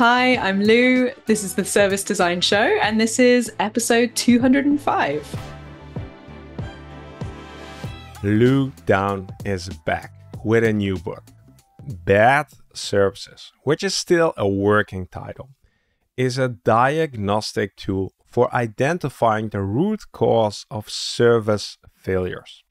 Hi, I'm Lou. This is the Service Design Show, and this is episode 205. Lou Downe is back with a new book, Bad Services, which is still a working title, is a diagnostic tool for identifying the root cause of service failures.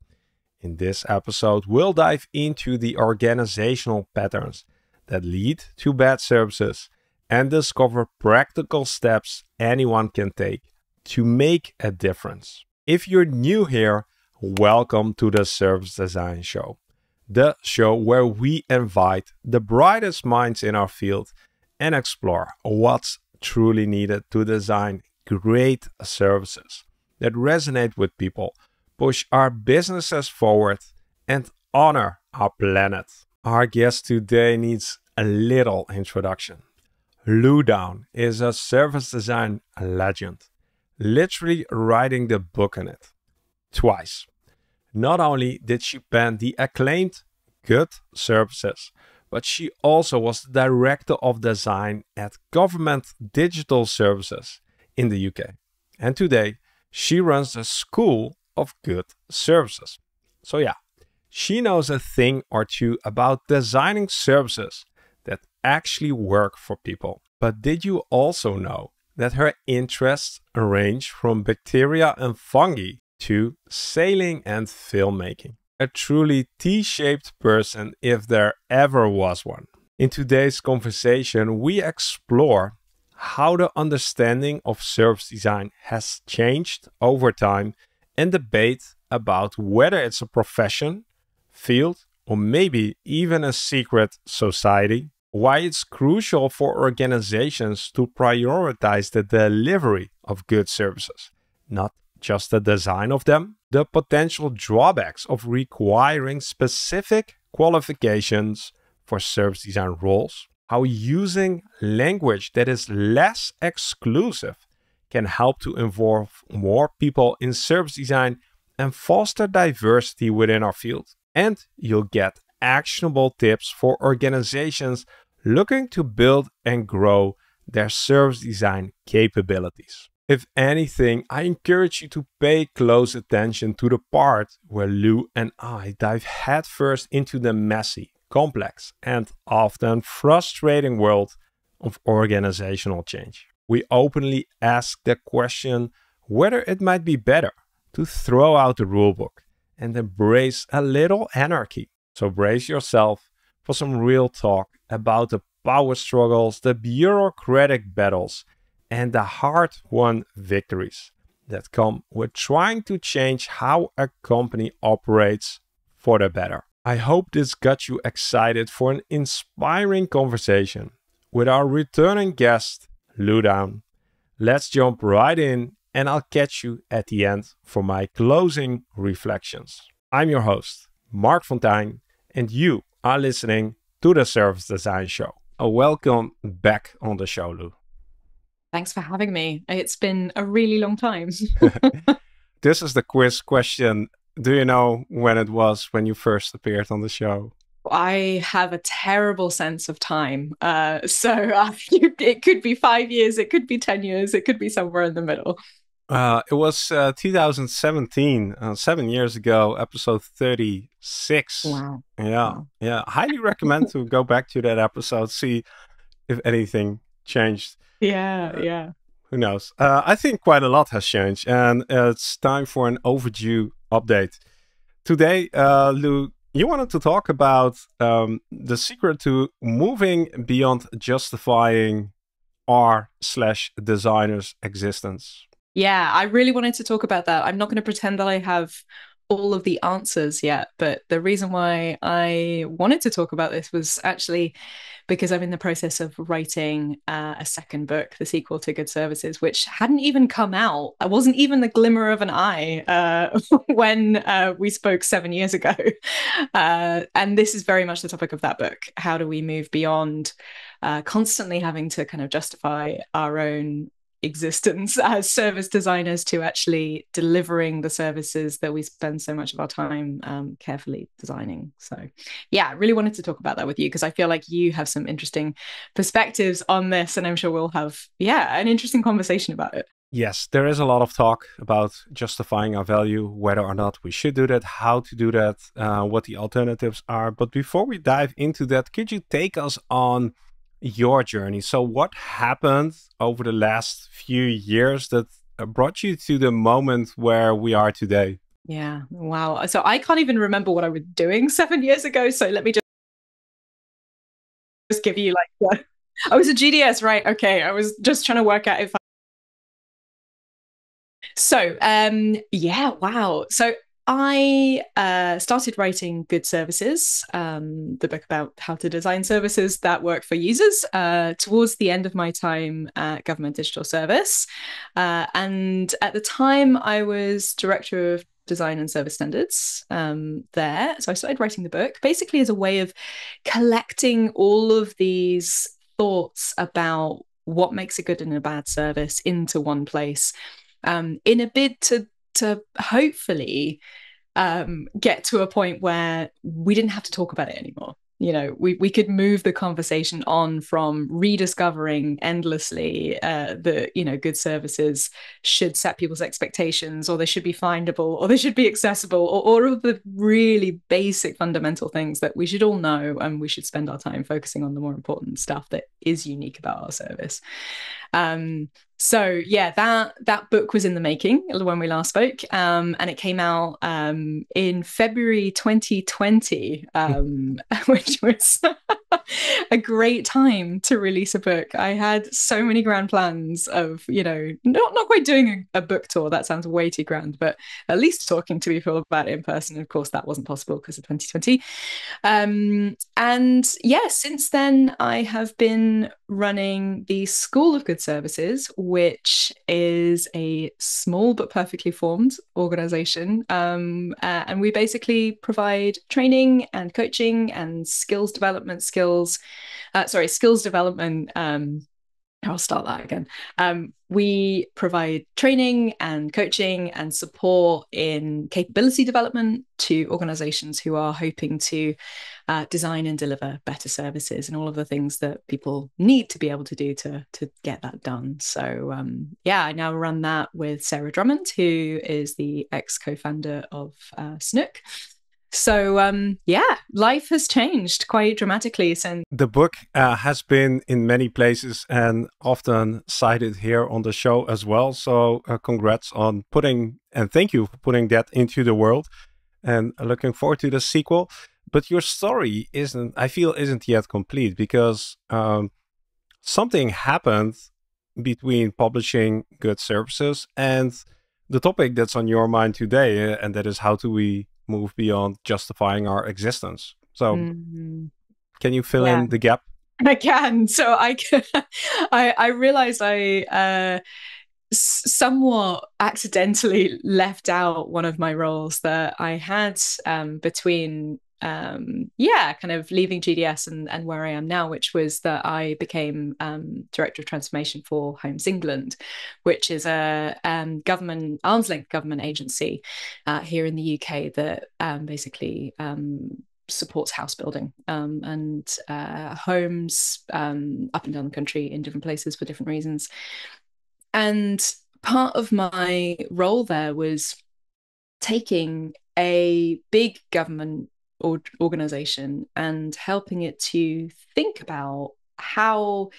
In this episode, we'll dive into the organizational patterns that lead to bad services and discover practical steps anyone can take to make a difference. If you're new here, welcome to the Service Design Show, the show where we invite the brightest minds in our field and explore what's truly needed to design great services that resonate with people, push our businesses forward, and honor our planet. Our guest today needs a little introduction. Lou Downe is a service design legend, literally writing the book on it twice. Not only did she pen the acclaimed Good Services, but she also was the director of design at Government Digital Services in the UK. And today, she runs the School of Good Services. So, yeah, she knows a thing or two about designing services actually work for people. But did you also know that her interests range from bacteria and fungi to sailing and filmmaking? A truly T shaped person, if there ever was one. In today's conversation, we explore how the understanding of service design has changed over time and debate about whether it's a profession, field, or maybe even a secret society why it's crucial for organizations to prioritize the delivery of good services, not just the design of them, the potential drawbacks of requiring specific qualifications for service design roles, how using language that is less exclusive can help to involve more people in service design and foster diversity within our field. And you'll get actionable tips for organizations looking to build and grow their service design capabilities. If anything, I encourage you to pay close attention to the part where Lou and I dive headfirst into the messy, complex, and often frustrating world of organizational change. We openly ask the question whether it might be better to throw out the rulebook and embrace a little anarchy. So brace yourself for some real talk about the power struggles, the bureaucratic battles, and the hard won victories that come with trying to change how a company operates for the better. I hope this got you excited for an inspiring conversation with our returning guest, Lou Downe. Let's jump right in and I'll catch you at the end for my closing reflections. I'm your host, Marc Fonteijn, and you are listening to the Service Design Show. A welcome back on the show, Lou. Thanks for having me. It's been a really long time. this is the quiz question. Do you know when it was when you first appeared on the show? I have a terrible sense of time. Uh, so uh, it could be five years, it could be 10 years, it could be somewhere in the middle. Uh, it was uh, 2017, uh, seven years ago, episode 36. Wow. Yeah. Wow. Yeah. Highly recommend to go back to that episode, see if anything changed. Yeah. Yeah. Who knows? Uh, I think quite a lot has changed, and it's time for an overdue update. Today, uh, Lou, you wanted to talk about um, the secret to moving beyond justifying our slash designers' existence. Yeah, I really wanted to talk about that. I'm not going to pretend that I have all of the answers yet, but the reason why I wanted to talk about this was actually because I'm in the process of writing uh, a second book, the sequel to Good Services, which hadn't even come out. I wasn't even the glimmer of an eye uh, when uh, we spoke seven years ago. Uh, and this is very much the topic of that book. How do we move beyond uh, constantly having to kind of justify our own existence as service designers to actually delivering the services that we spend so much of our time um, carefully designing. So, yeah, I really wanted to talk about that with you because I feel like you have some interesting perspectives on this, and I'm sure we'll have, yeah, an interesting conversation about it. Yes, there is a lot of talk about justifying our value, whether or not we should do that, how to do that, uh, what the alternatives are. But before we dive into that, could you take us on your journey? So, what happened over the last few years that uh, brought you to the moment where we are today? Yeah, wow. So, I can't even remember what I was doing seven years ago. So, let me just just give you like, I was a GDS, right? Okay, I was just trying to work out if I. so, um, yeah, wow. So I uh, started writing Good Services, um, the book about how to design services that work for users, uh, towards the end of my time at Government Digital Service. Uh, and at the time, I was director of design and service standards um, there. So I started writing the book basically as a way of collecting all of these thoughts about what makes a good and a bad service into one place um, in a bid to to hopefully um, get to a point where we didn't have to talk about it anymore. You know we, we could move the conversation on from rediscovering endlessly uh, that you know good services should set people's expectations or they should be findable or they should be accessible or all of the really basic fundamental things that we should all know and we should spend our time focusing on the more important stuff that is unique about our service. Um, so yeah that that book was in the making when we last spoke um, and it came out um, in february 2020 um, which was a great time to release a book. I had so many grand plans of you know not not quite doing a, a book tour that sounds way too grand but at least talking to people about it in person. Of course that wasn't possible because of 2020 um, and yeah since then i have been running the school of good services which is a small but perfectly formed organization. Um, uh, and we basically provide training and coaching and skills development skills, uh, sorry, skills development um, I'll start that again. Um, we provide training and coaching and support in capability development to organizations who are hoping to uh, design and deliver better services and all of the things that people need to be able to do to, to get that done. So, um, yeah, I now run that with Sarah Drummond, who is the ex co founder of uh, Snook. So um, yeah, life has changed quite dramatically since. The book uh, has been in many places and often cited here on the show as well. So uh, congrats on putting and thank you for putting that into the world. And looking forward to the sequel. But your story isn't, I feel, isn't yet complete because um, something happened between publishing good services and the topic that's on your mind today, and that is how do we move beyond justifying our existence. So, mm-hmm. can you fill yeah. in the gap? I can. So I I, I realized I uh, somewhat accidentally left out one of my roles that I had um, between um, yeah, kind of leaving GDS and, and where I am now, which was that I became um, director of transformation for Homes England, which is a um, government arm's length government agency uh, here in the UK that um, basically um, supports house building um, and uh, homes up and down the country in different places for different reasons. And part of my role there was taking a big government or organization and helping it to think about how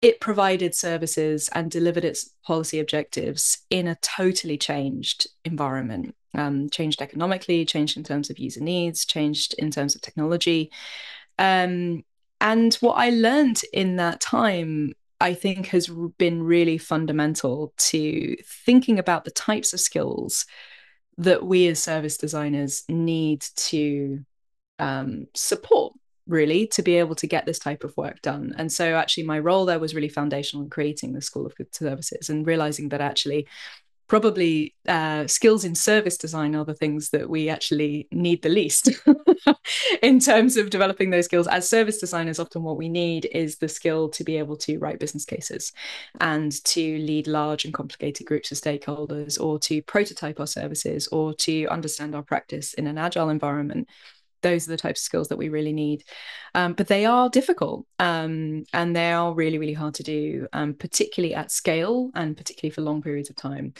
it provided services and delivered its policy objectives in a totally changed environment um, changed economically changed in terms of user needs changed in terms of technology. Um, and what i learned in that time i think has been really fundamental to thinking about the types of skills that we as service designers need to um, support really to be able to get this type of work done. And so actually my role there was really foundational in creating the school of good services and realizing that actually probably uh, skills in service design are the things that we actually need the least in terms of developing those skills. As service designers, often what we need is the skill to be able to write business cases and to lead large and complicated groups of stakeholders, or to prototype our services, or to understand our practice in an agile environment those are the types of skills that we really need. Um, but they are difficult um, and they are really, really hard to do, um, particularly at scale and particularly for long periods of time.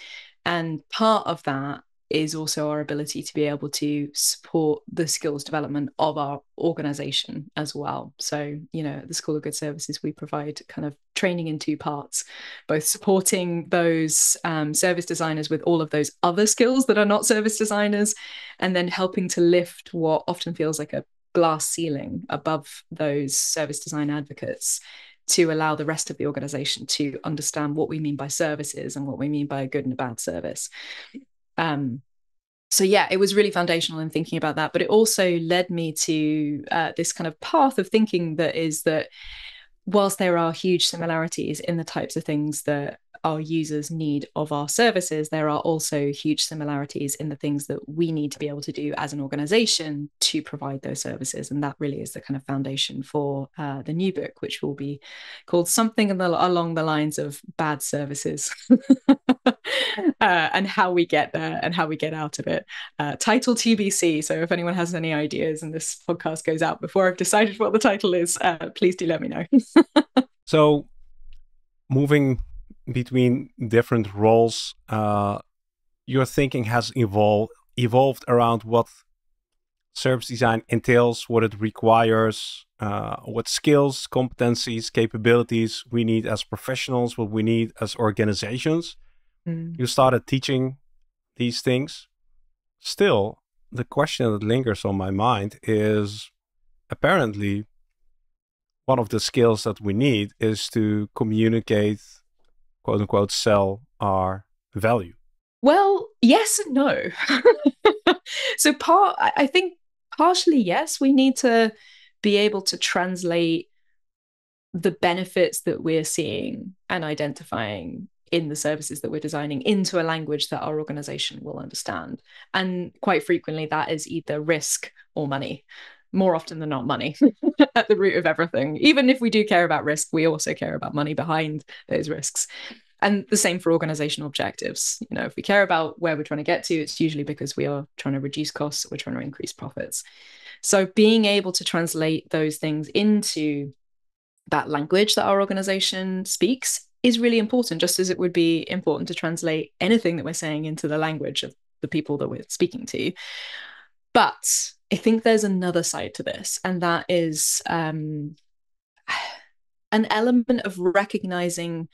And part of that is also our ability to be able to support the skills development of our organization as well. So, you know, at the School of Good Services, we provide kind of training in two parts, both supporting those um, service designers with all of those other skills that are not service designers, and then helping to lift what often feels like a glass ceiling above those service design advocates to allow the rest of the organization to understand what we mean by services and what we mean by a good and a bad service. Um, so yeah, it was really foundational in thinking about that, but it also led me to uh, this kind of path of thinking that is that whilst there are huge similarities in the types of things that our users need of our services, there are also huge similarities in the things that we need to be able to do as an organization to provide those services. And that really is the kind of foundation for uh, the new book, which will be called something the, along the lines of bad services uh, and how we get there and how we get out of it. Uh, title TBC. So if anyone has any ideas and this podcast goes out before I've decided what the title is, uh, please do let me know. so moving between different roles, uh, your thinking has evolved evolved around what service design entails, what it requires, uh, what skills, competencies, capabilities we need as professionals, what we need as organizations. Mm. You started teaching these things. Still, the question that lingers on my mind is apparently one of the skills that we need is to communicate quote unquote sell our value? Well, yes and no. so part I think partially yes, we need to be able to translate the benefits that we're seeing and identifying in the services that we're designing into a language that our organization will understand. And quite frequently, that is either risk or money more often than not money at the root of everything. Even if we do care about risk, we also care about money behind those risks. And the same for organizational objectives. You know, if we care about where we're trying to get to, it's usually because we are trying to reduce costs, we're trying to increase profits. So being able to translate those things into that language that our organization speaks is really important, just as it would be important to translate anything that we're saying into the language of the people that we're speaking to. But I think there's another side to this, and that is um, an element of recognizing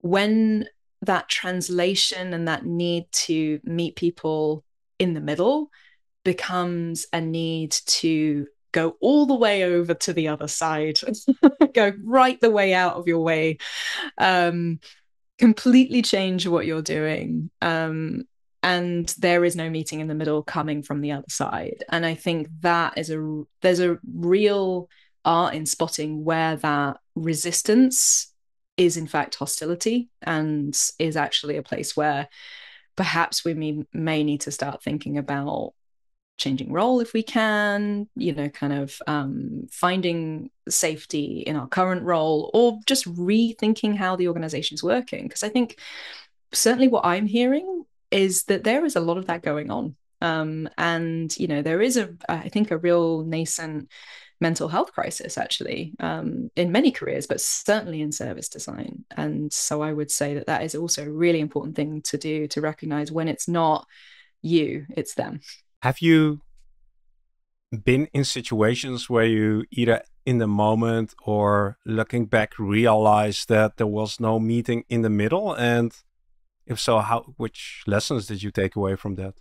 when that translation and that need to meet people in the middle becomes a need to go all the way over to the other side, go right the way out of your way, um, completely change what you're doing. Um, and there is no meeting in the middle coming from the other side. And i think that is a there's a real art in spotting where that resistance is in fact hostility and is actually a place where perhaps we may, need to start thinking about changing role if we can you know kind of um, finding safety in our current role or just rethinking how the organization is working. Because i think certainly what i'm hearing is that there is a lot of that going on. Um, and you know there is a I think a real nascent mental health crisis actually um, in many careers, but certainly in service design. And so I would say that that is also a really important thing to do to recognize when it's not you, it's them. Have you been in situations where you either in the moment or looking back realized that there was no meeting in the middle and if so, how which lessons did you take away from that?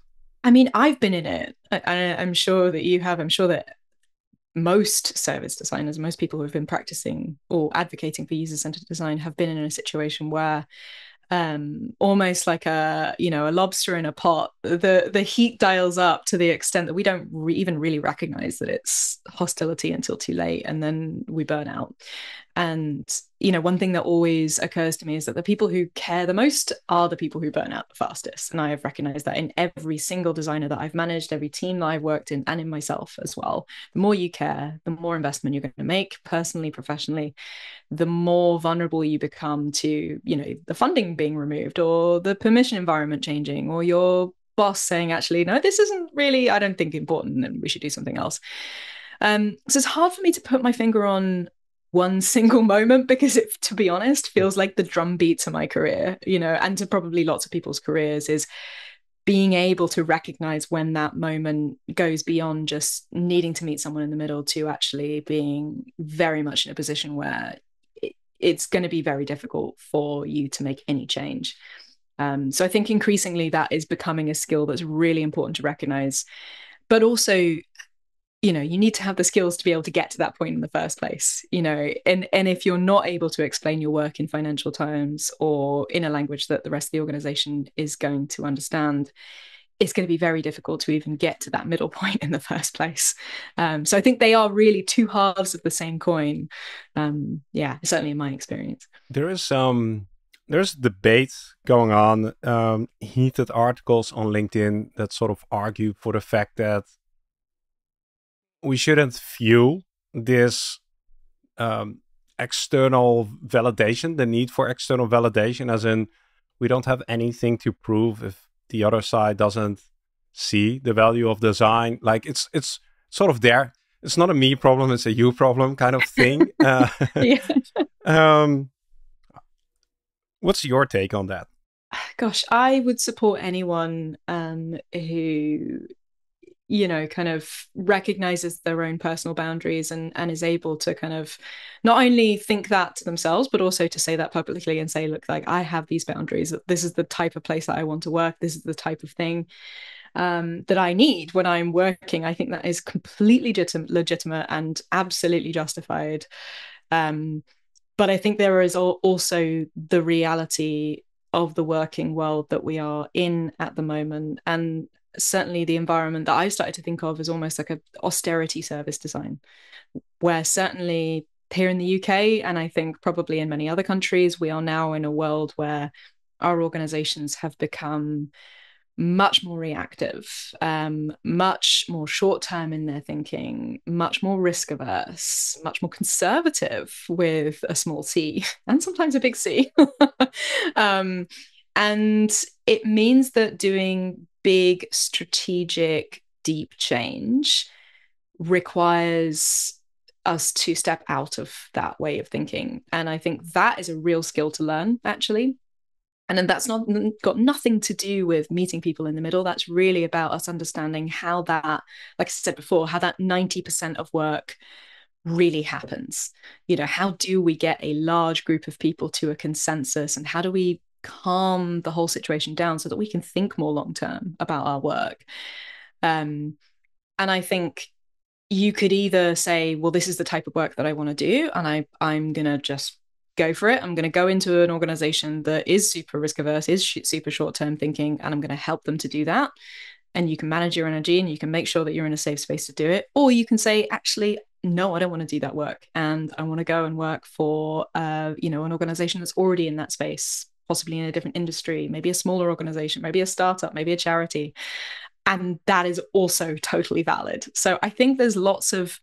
I mean, I've been in it. I, I'm sure that you have. I'm sure that most service designers, most people who have been practicing or advocating for user-centered design have been in a situation where um, almost like a you know a lobster in a pot the the heat dials up to the extent that we don't re- even really recognize that it's hostility until too late and then we burn out And, you know, one thing that always occurs to me is that the people who care the most are the people who burn out the fastest. And I have recognized that in every single designer that I've managed, every team that I've worked in, and in myself as well. The more you care, the more investment you're going to make personally, professionally, the more vulnerable you become to, you know, the funding being removed or the permission environment changing or your boss saying, actually, no, this isn't really, I don't think important and we should do something else. Um, so it's hard for me to put my finger on one single moment because it to be honest feels like the drumbeat to my career you know and to probably lots of people's careers is being able to recognize when that moment goes beyond just needing to meet someone in the middle to actually being very much in a position where it, it's going to be very difficult for you to make any change. Um, so i think increasingly that is becoming a skill that's really important to recognize but also you know you need to have the skills to be able to get to that point in the first place you know and and if you're not able to explain your work in financial terms or in a language that the rest of the organization is going to understand it's going to be very difficult to even get to that middle point in the first place. Um, so i think they are really two halves of the same coin. Um, yeah certainly in my experience. There is um there's debate going on um, heated articles on linkedin that sort of argue for the fact that we shouldn't view this um, external validation, the need for external validation, as in we don't have anything to prove if the other side doesn't see the value of design. Like it's it's sort of there. It's not a me problem; it's a you problem kind of thing. uh, um, what's your take on that? Gosh, I would support anyone um, who you know kind of recognizes their own personal boundaries and and is able to kind of not only think that to themselves but also to say that publicly and say look like i have these boundaries. This is the type of place that i want to work. This is the type of thing um, that i need when i'm working. I think that is completely legit- legitimate and absolutely justified um, but i think there is also the reality of the working world that we are in at the moment and certainly the environment that I started to think of as almost like a austerity service design, where certainly here in the UK, and I think probably in many other countries, we are now in a world where our organizations have become much more reactive, um, much more short term in their thinking, much more risk averse, much more conservative with a small c and sometimes a big C. um, and it means that doing big strategic deep change requires us to step out of that way of thinking. And i think that is a real skill to learn actually. And then that's not got nothing to do with meeting people in the middle. That's really about us understanding how that like i said before how that 90% of work really happens. You know how do we get a large group of people to a consensus and how do we calm the whole situation down so that we can think more long term about our work. Um, and I think you could either say, well, this is the type of work that I want to do, and I I'm gonna just go for it. I'm going to go into an organization that is super risk averse, is sh- super short term thinking, and I'm going to help them to do that. And you can manage your energy and you can make sure that you're in a safe space to do it. Or you can say, actually, no, I don't want to do that work, and I want to go and work for, uh, you know, an organization that's already in that space, possibly in a different industry, maybe a smaller organization, maybe a startup, maybe a charity. And that is also totally valid. So I think there's lots of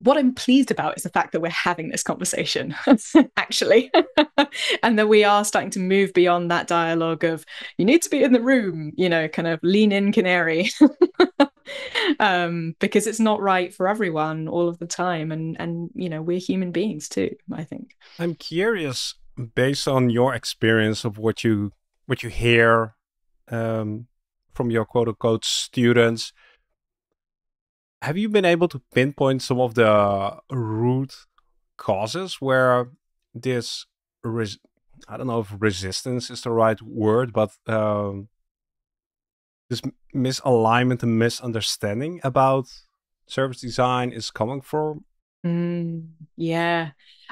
what I'm pleased about is the fact that we're having this conversation, actually, and that we are starting to move beyond that dialogue of you need to be in the room, you know, kind of lean in canary, um, because it's not right for everyone all of the time, and and you know we're human beings too. I think. I'm curious based on your experience of what you what you hear um, from your quote unquote students, have you been able to pinpoint some of the root causes where this res- I don't know if resistance is the right word, but um, this misalignment and misunderstanding about service design is coming from? Mm, yeah,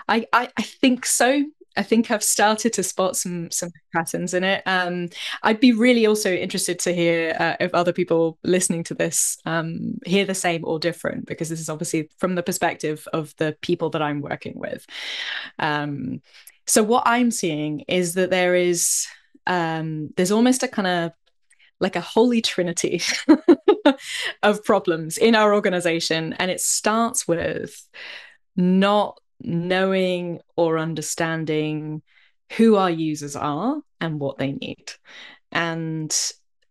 I, I I think so I think I've started to spot some some patterns in it. Um, I'd be really also interested to hear uh, if other people listening to this um, hear the same or different, because this is obviously from the perspective of the people that I'm working with. Um, so what I'm seeing is that there is um, there's almost a kind of like a holy trinity of problems in our organization, and it starts with not knowing or understanding who our users are and what they need. And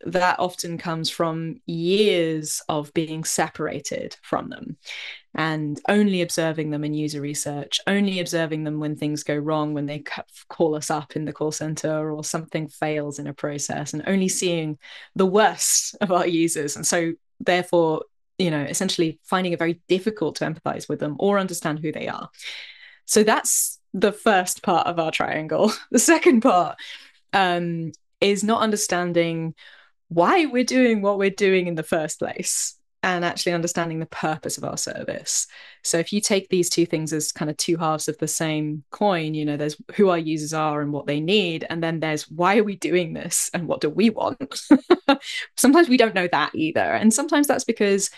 that often comes from years of being separated from them and only observing them in user research, only observing them when things go wrong, when they call us up in the call center or something fails in a process, and only seeing the worst of our users. And so, therefore, you know, essentially finding it very difficult to empathize with them or understand who they are. So that's the first part of our triangle. The second part um, is not understanding why we're doing what we're doing in the first place and actually understanding the purpose of our service. So if you take these two things as kind of two halves of the same coin, you know, there's who our users are and what they need, and then there's why are we doing this and what do we want? sometimes we don't know that either. And sometimes that's because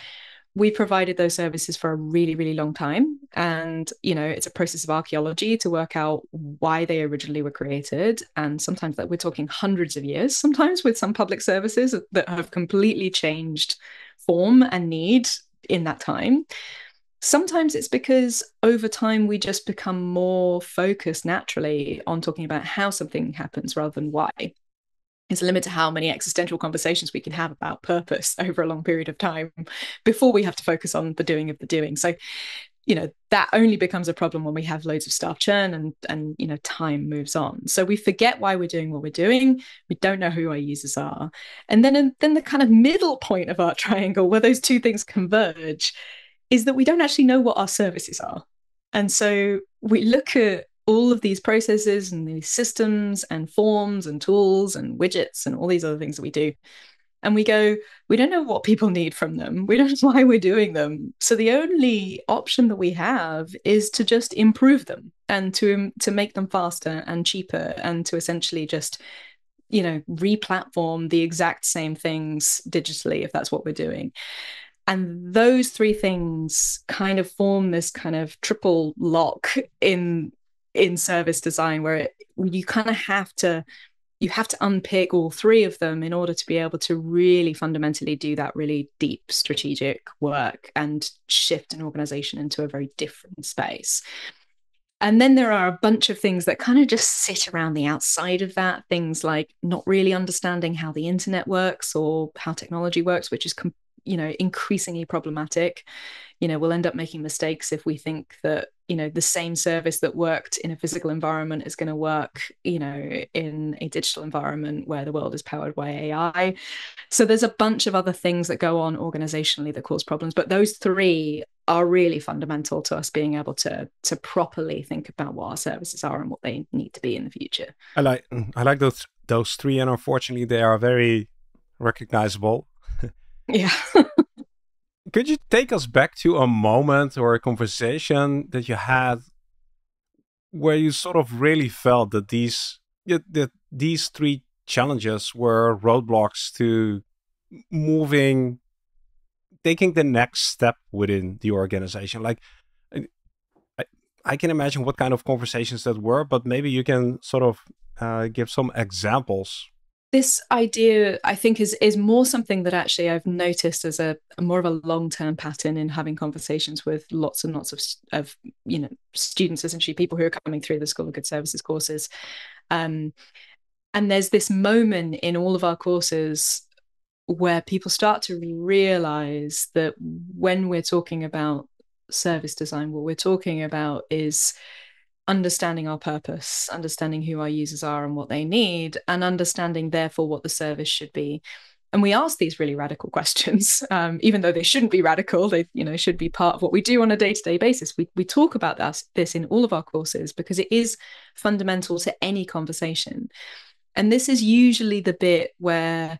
we provided those services for a really really long time and you know it's a process of archaeology to work out why they originally were created and sometimes that we're talking hundreds of years sometimes with some public services that have completely changed form and need in that time sometimes it's because over time we just become more focused naturally on talking about how something happens rather than why there's a limit to how many existential conversations we can have about purpose over a long period of time before we have to focus on the doing of the doing. So, you know, that only becomes a problem when we have loads of staff churn and and you know time moves on. So we forget why we're doing what we're doing. We don't know who our users are, and then and then the kind of middle point of our triangle where those two things converge is that we don't actually know what our services are. And so we look at all of these processes and these systems and forms and tools and widgets and all these other things that we do. And we go, we don't know what people need from them. We don't know why we're doing them. So the only option that we have is to just improve them and to um, to make them faster and cheaper and to essentially just you know re-platform the exact same things digitally if that's what we're doing and those three things kind of form this kind of triple lock in in service design where it, you kind of have to you have to unpick all three of them in order to be able to really fundamentally do that really deep strategic work and shift an organization into a very different space. And then there are a bunch of things that kind of just sit around the outside of that things like not really understanding how the internet works or how technology works which is you know increasingly problematic. You know we'll end up making mistakes if we think that you know the same service that worked in a physical environment is going to work you know in a digital environment where the world is powered by ai so there's a bunch of other things that go on organizationally that cause problems but those three are really fundamental to us being able to to properly think about what our services are and what they need to be in the future. I like i like those those three and unfortunately they are very recognizable. Yeah could you take us back to a moment or a conversation that you had where you sort of really felt that these that these three challenges were roadblocks to moving taking the next step within the organization? Like I, I can imagine what kind of conversations that were but maybe you can sort of uh, give some examples this idea i think is is more something that actually i've noticed as a, a more of a long-term pattern in having conversations with lots and lots of of you know students essentially people who are coming through the school of good services courses. Um, and there's this moment in all of our courses where people start to realize that when we're talking about service design what we're talking about is understanding our purpose, understanding who our users are and what they need, and understanding, therefore, what the service should be. And we ask these really radical questions, um, even though they shouldn't be radical. They, you know, should be part of what we do on a day-to-day basis. We we talk about this this in all of our courses because it is fundamental to any conversation. And this is usually the bit where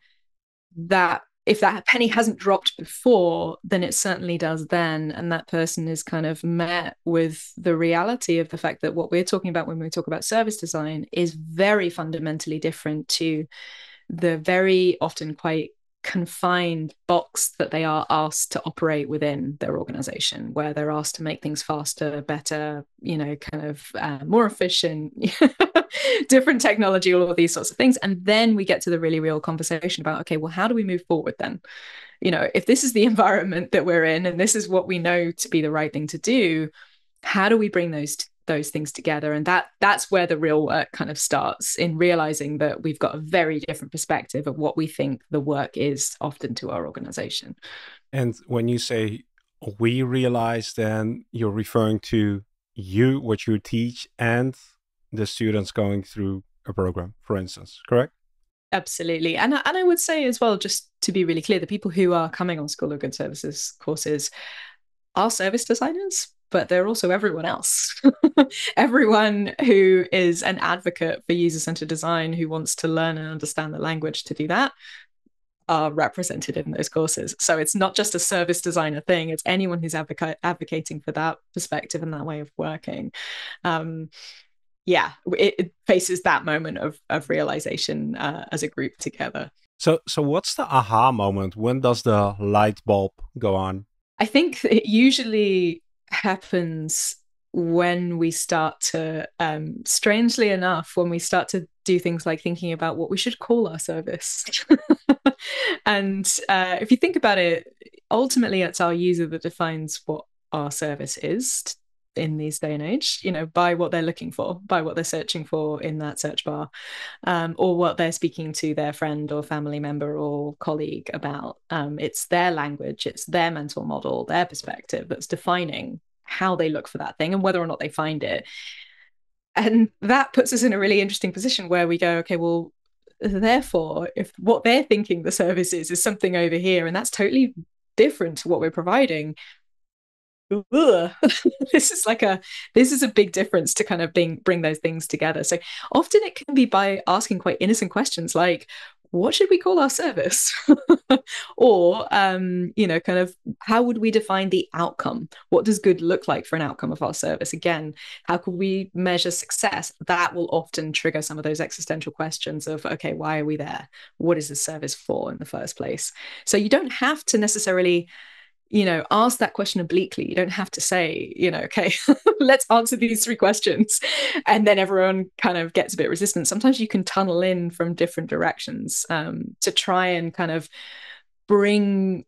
that if that penny hasn't dropped before, then it certainly does then. And that person is kind of met with the reality of the fact that what we're talking about when we talk about service design is very fundamentally different to the very often quite confined box that they are asked to operate within their organization where they're asked to make things faster better you know kind of uh, more efficient different technology all of these sorts of things. And then we get to the really real conversation about okay well how do we move forward then? You know if this is the environment that we're in and this is what we know to be the right thing to do how do we bring those those things together. And that that's where the real work kind of starts in realizing that we've got a very different perspective of what we think the work is often to our organization. And when you say we realize then you're referring to you what you teach and the students going through a program for instance correct? Absolutely. And and I would say as well just to be really clear the people who are coming on school of good services courses are service designers but they're also everyone else. everyone who is an advocate for user centered design, who wants to learn and understand the language to do that, are represented in those courses. So it's not just a service designer thing, it's anyone who's advoca- advocating for that perspective and that way of working. Um, yeah, it, it, faces that moment of, of realization uh, as a group together. So, so what's the aha moment? When does the light bulb go on? I think it usually happens when we start to um, strangely enough when we start to do things like thinking about what we should call our service. And uh, if you think about it ultimately it's our user that defines what our service is in these day and age you know by what they're looking for by what they're searching for in that search bar um, or what they're speaking to their friend or family member or colleague about. Um, it's their language it's their mental model their perspective that's defining how they look for that thing and whether or not they find it. And that puts us in a really interesting position where we go okay well therefore if what they're thinking the service is is something over here and that's totally different to what we're providing this is like a this is a big difference to kind of bring bring those things together. So often it can be by asking quite innocent questions like what should we call our service? Or um, you know kind of how would we define the outcome? What does good look like for an outcome of our service? Again how could we measure success? That will often trigger some of those existential questions of okay why are we there? What is the service for in the first place? So you don't have to necessarily you know, ask that question obliquely. You don't have to say, you know, okay, let's answer these three questions. And then everyone kind of gets a bit resistant. Sometimes you can tunnel in from different directions um, to try and kind of bring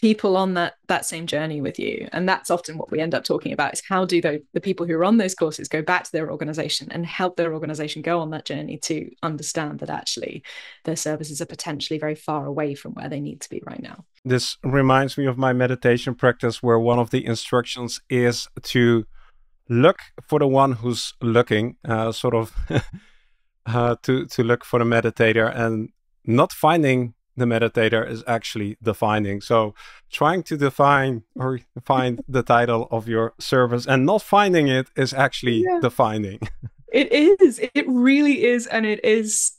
people on that that same journey with you. And that's often what we end up talking about is how do the, the people who are on those courses go back to their organization and help their organization go on that journey to understand that actually their services are potentially very far away from where they need to be right now. This reminds me of my meditation practice where one of the instructions is to look for the one who's looking uh, sort of uh, to to look for the meditator and not finding the meditator is actually defining. So trying to define or find the title of your service and not finding it is actually yeah. defining. It is. It really is. And it is,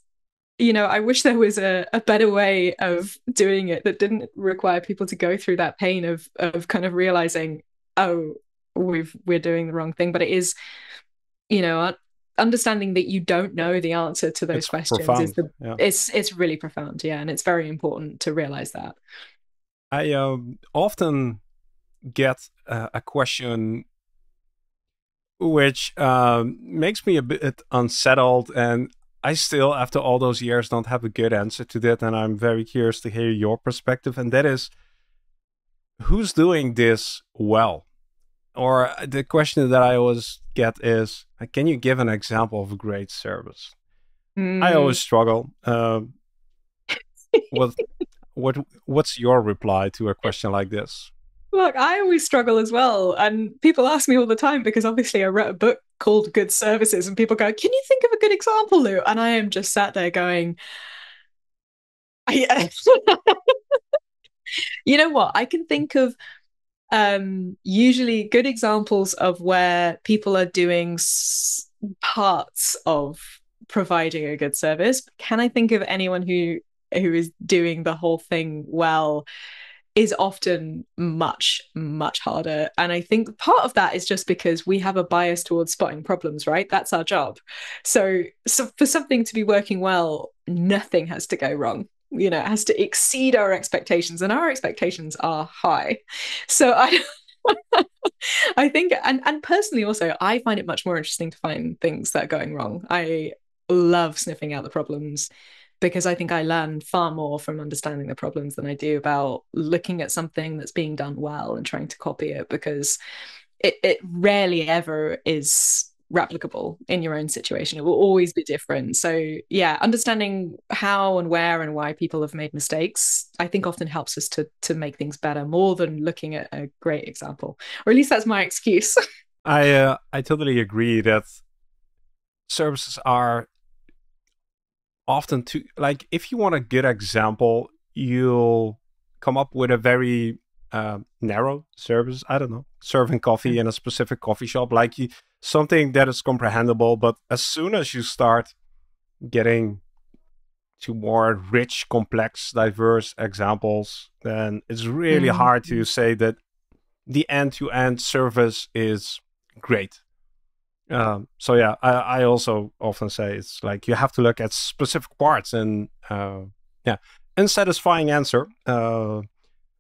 you know, I wish there was a, a better way of doing it that didn't require people to go through that pain of of kind of realizing, oh, we've we're doing the wrong thing. But it is, you know, understanding that you don't know the answer to those it's questions profound. is the yeah. it's it's really profound yeah and it's very important to realize that i um, often get uh, a question which um, makes me a bit unsettled and i still after all those years don't have a good answer to that and i'm very curious to hear your perspective and that is who's doing this well or the question that I always get is, uh, can you give an example of a great service? Mm. I always struggle. Uh, what, what, what's your reply to a question like this? Look, I always struggle as well, and people ask me all the time because obviously I wrote a book called Good Services, and people go, "Can you think of a good example, Lou?" And I am just sat there going, I, "You know what? I can think of." Um, usually good examples of where people are doing s- parts of providing a good service. Can I think of anyone who who is doing the whole thing well is often much much harder. And i think part of that is just because we have a bias towards spotting problems right? That's our job. So, so for something to be working well nothing has to go wrong you know has to exceed our expectations and our expectations are high so i I think, and and personally, also, I find it much more interesting to find things that are going wrong. I love sniffing out the problems because I think I learn far more from understanding the problems than I do about looking at something that's being done well and trying to copy it because it, it rarely ever is replicable in your own situation. It will always be different. So, yeah, understanding how and where and why people have made mistakes, I think often helps us to to make things better more than looking at a great example. Or at least that's my excuse. I uh, I totally agree that services are often too like if you want a good example, you'll come up with a very uh, narrow service. I don't know, serving coffee mm. in a specific coffee shop. Like you, something that is comprehensible. But as soon as you start getting to more rich, complex, diverse examples, then it's really mm-hmm. hard to say that the end-to-end service is great. Um, so yeah, I, I, also often say it's like you have to look at specific parts and uh, yeah, unsatisfying answer. Uh,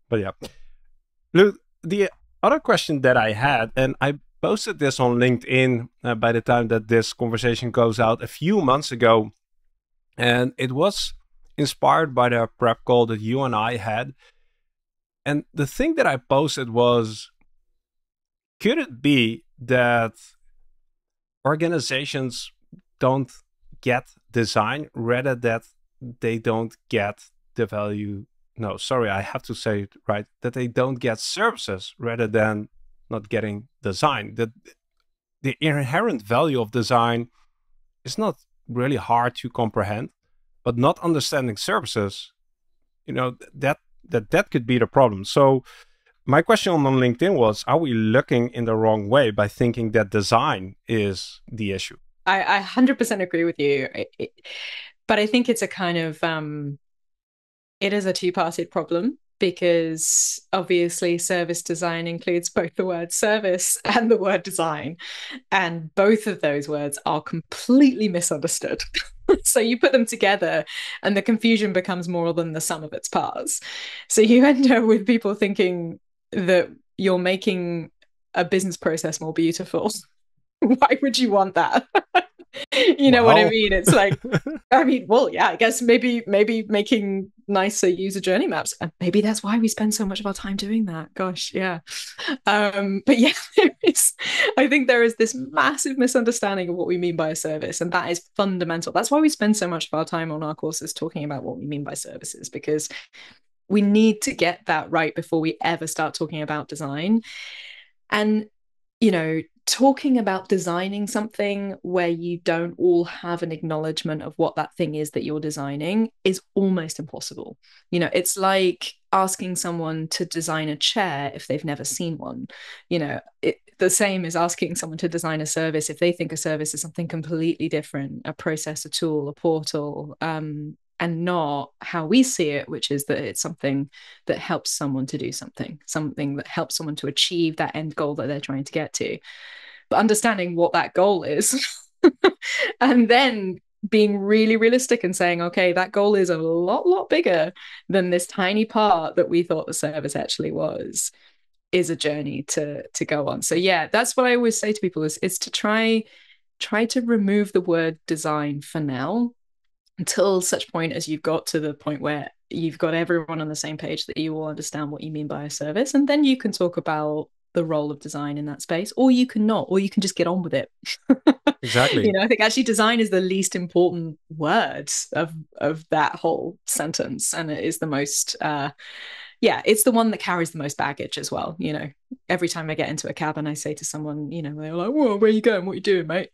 but yeah, Lou, the other question that I had, and I posted this on LinkedIn uh, by the time that this conversation goes out a few months ago. And it was inspired by the prep call that you and I had. And the thing that I posted was could it be that organizations don't get design rather that they don't get the value no sorry i have to say it right that they don't get services rather than not getting design. The, the inherent value of design is not really hard to comprehend, but not understanding services, you know, that that that could be the problem. So my question on LinkedIn was, are we looking in the wrong way by thinking that design is the issue? I, I 100% agree with you. It, but I think it's a kind of, um, it is a two-parted problem because obviously service design includes both the word service and the word design. And both of those words are completely misunderstood. so you put them together and the confusion becomes more than the sum of its parts. So you end up with people thinking that you're making a business process more beautiful. Why would you want that? you know what I mean? It's like, I mean, well, yeah, I guess maybe maybe making nicer user journey maps, and maybe that's why we spend so much of our time doing that. Gosh, yeah. Um, but yeah, I think there is this massive misunderstanding of what we mean by a service, and that is fundamental. That's why we spend so much of our time on our courses talking about what we mean by services, because we need to get that right before we ever start talking about design. And you know, talking about designing something where you don't all have an acknowledgement of what that thing is that you're designing is almost impossible. You know, it's like asking someone to design a chair if they've never seen one. You know, it, the same as asking someone to design a service if they think a service is something completely different, a process, a tool, a portal. Um, and not how we see it, which is that it's something that helps someone to do something, something that helps someone to achieve that end goal that they're trying to get to. But understanding what that goal is and then being really realistic and saying, okay, that goal is a lot, lot bigger than this tiny part that we thought the service actually was is a journey to to go on. So yeah, that's what I always say to people is is to try try to remove the word design for now until such point as you've got to the point where you've got everyone on the same page that you all understand what you mean by a service and then you can talk about the role of design in that space or you can not or you can just get on with it. Exactly. You know i think actually design is the least important word of of that whole sentence and it is the most uh yeah it's the one that carries the most baggage as well you know. Every time i get into a cab and i say to someone you know they're like whoa where are you going? What are you doing mate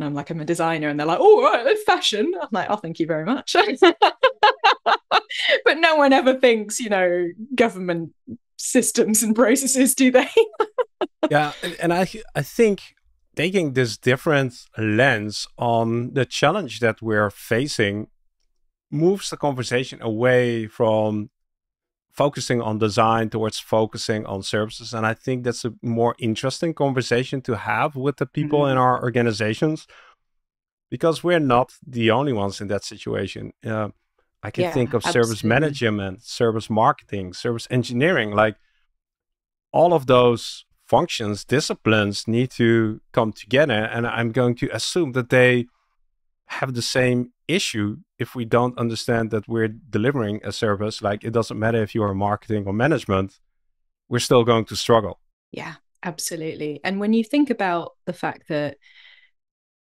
and I'm like, I'm a designer. And they're like, oh, right, fashion. I'm like, oh, thank you very much. but no one ever thinks, you know, government systems and processes, do they? yeah. And I, I think taking this different lens on the challenge that we're facing moves the conversation away from focusing on design towards focusing on services. And I think that's a more interesting conversation to have with the people mm-hmm. in our organizations because we're not the only ones in that situation. Uh, I can yeah, think of absolutely. service management, service marketing, service engineering, like all of those functions, disciplines need to come together. And I'm going to assume that they have the same issue if we don't understand that we're delivering a service. Like it doesn't matter if you are marketing or management, we're still going to struggle. Yeah, absolutely. And when you think about the fact that,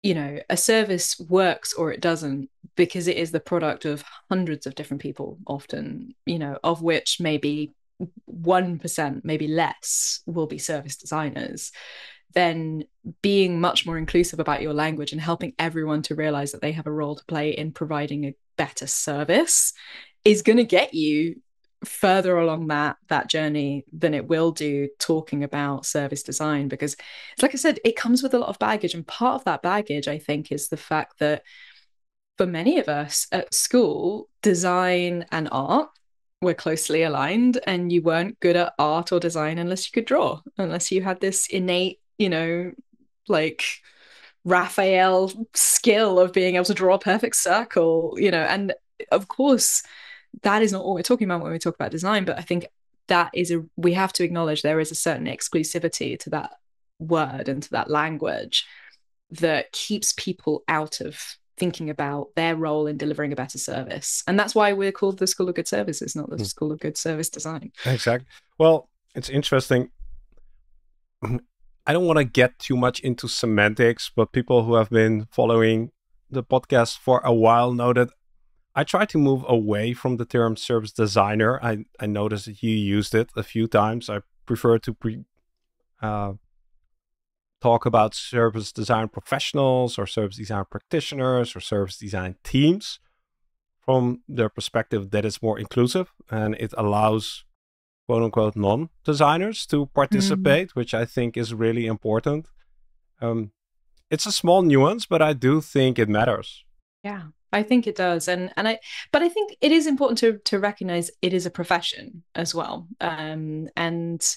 you know, a service works or it doesn't because it is the product of hundreds of different people, often, you know, of which maybe 1%, maybe less, will be service designers then being much more inclusive about your language and helping everyone to realize that they have a role to play in providing a better service is going to get you further along that that journey than it will do talking about service design because it's like i said it comes with a lot of baggage and part of that baggage i think is the fact that for many of us at school design and art were closely aligned and you weren't good at art or design unless you could draw unless you had this innate you know, like Raphael skill of being able to draw a perfect circle, you know, and of course that is not what we're talking about when we talk about design, but I think that is a we have to acknowledge there is a certain exclusivity to that word and to that language that keeps people out of thinking about their role in delivering a better service. And that's why we're called the School of Good Services, not the mm. School of Good Service Design. Exactly. Well, it's interesting. I don't want to get too much into semantics, but people who have been following the podcast for a while know that I try to move away from the term service designer. I, I noticed that you used it a few times. I prefer to pre, uh, talk about service design professionals or service design practitioners or service design teams from their perspective that is more inclusive and it allows quote unquote non designers to participate, mm. which I think is really important. Um, it's a small nuance, but I do think it matters. Yeah, I think it does, and and I, but I think it is important to to recognize it is a profession as well, um, and.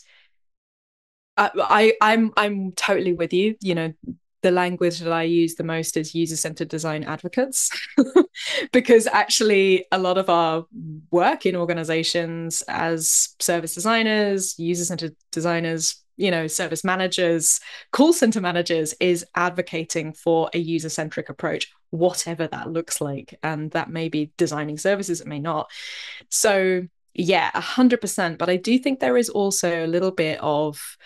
I, I I'm I'm totally with you. You know, the language that I use the most is user centered design advocates, because actually, a lot of our work in organizations as service designers, user centered designers, you know, service managers, call center managers is advocating for a user centric approach, whatever that looks like. And that may be designing services, it may not. So, yeah, 100%. But I do think there is also a little bit of,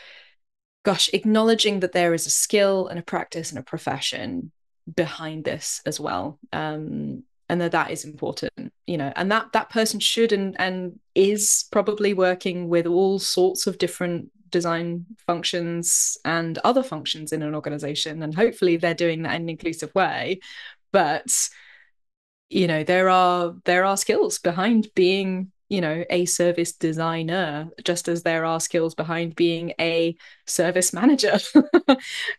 gosh, acknowledging that there is a skill and a practice and a profession behind this as well. Um, and that that is important, you know, and that that person should and and is probably working with all sorts of different design functions and other functions in an organization, and hopefully they're doing that in an inclusive way. But you know, there are there are skills behind being you know a service designer just as there are skills behind being a service manager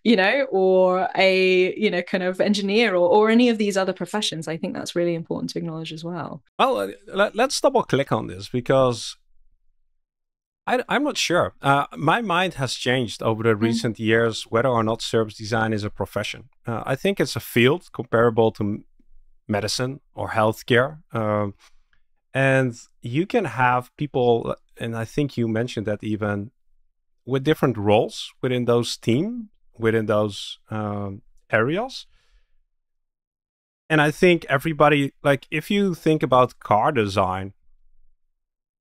you know or a you know kind of engineer or, or any of these other professions i think that's really important to acknowledge as well well uh, let, us double click on this because I, am not sure. Uh, my mind has changed over the mm. recent years whether or not service design is a profession. Uh, I think it's a field comparable to medicine or healthcare. Um, and you can have people, and I think you mentioned that even with different roles within those team, within those um, areas. And I think everybody, like, if you think about car design,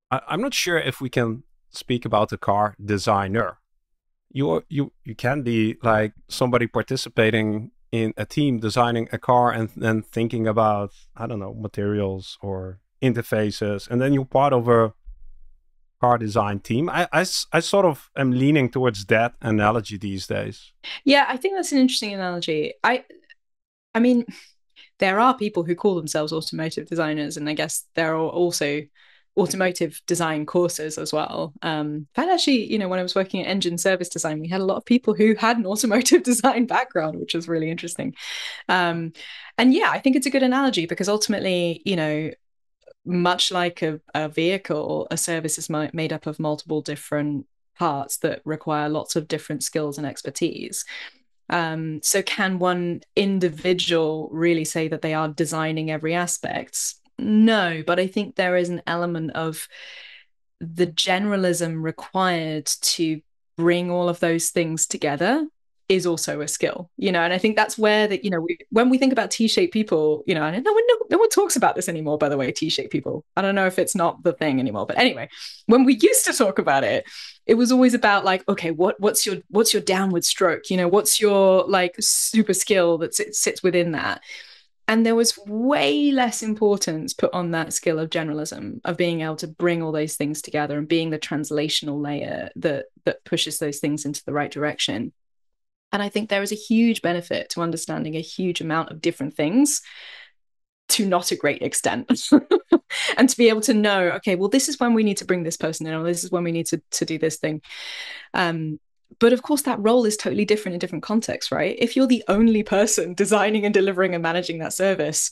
I, I'm not sure if we can speak about a car designer. You you you can be like somebody participating in a team designing a car and then thinking about I don't know materials or interfaces, and then you're part of a car design team. I, I, I sort of am leaning towards that analogy these days. Yeah, I think that's an interesting analogy. I, I mean, there are people who call themselves automotive designers, and I guess there are also automotive design courses as well. Um, fact, actually, you know, when I was working at engine service design, we had a lot of people who had an automotive design background, which was really interesting. Um, and yeah, I think it's a good analogy because ultimately, you know, much like a, a vehicle, a service is made up of multiple different parts that require lots of different skills and expertise. Um, so, can one individual really say that they are designing every aspect? No, but I think there is an element of the generalism required to bring all of those things together is also a skill, you know, and I think that's where that, you know, we, when we think about T-shaped people, you know, and no one, no, no one talks about this anymore, by the way, T-shaped people. I don't know if it's not the thing anymore, but anyway, when we used to talk about it, it was always about like, okay, what, what's your, what's your downward stroke? You know, what's your like super skill that sits, sits within that? And there was way less importance put on that skill of generalism, of being able to bring all those things together and being the translational layer that that pushes those things into the right direction. And I think there is a huge benefit to understanding a huge amount of different things to not a great extent. and to be able to know, okay, well, this is when we need to bring this person in, or this is when we need to, to do this thing. Um, but of course, that role is totally different in different contexts, right? If you're the only person designing and delivering and managing that service,